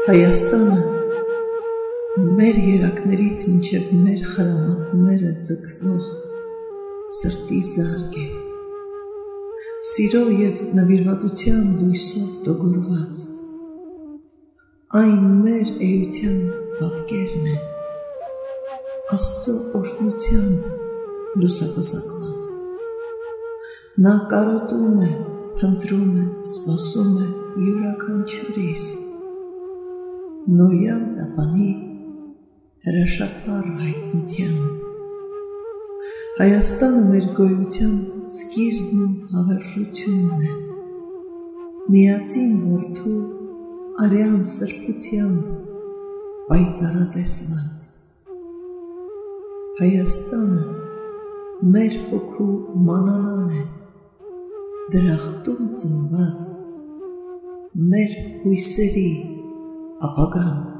Հայաստանը մեր երակներից մինչև մեր խրամատները ձգվող սրտի զարգ է, սիրով և նվիրվածության լույսով տոգորված, այն մեր էության պատկերն է, աստծո օրհնության լուսապսակված, նա կարոտում է, փնտրում է, սպասում է յուրաքանչյուրիս, նոյան տապանի հրաշափառ հայտնության։ Հայաստանը մեր գոյության սկիզբն ու հավերժությունն է։ Միածին որդու արյան սրբությամբ պայծառատեսված։ Հայաստանը մեր հոգու մանանան է, դրախտում ծնված մեր հույսերի Apaga.